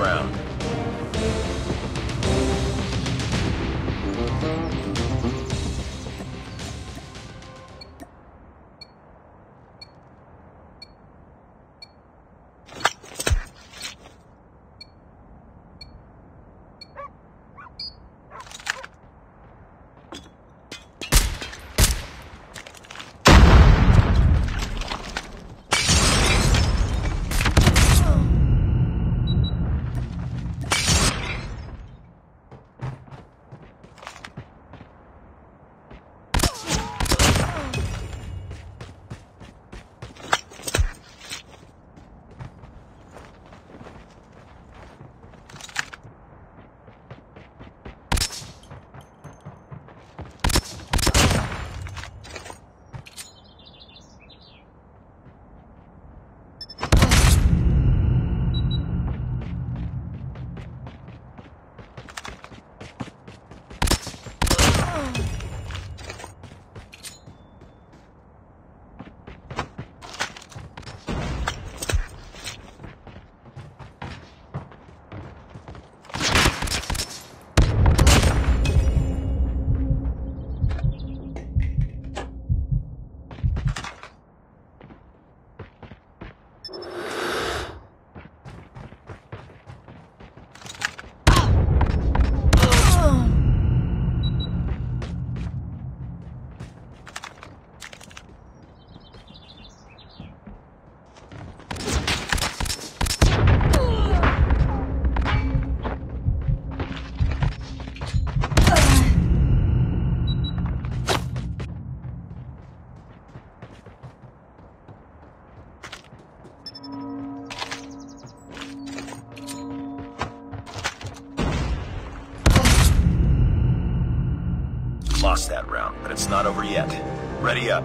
round. Lost that round, but it's not over yet. Ready up.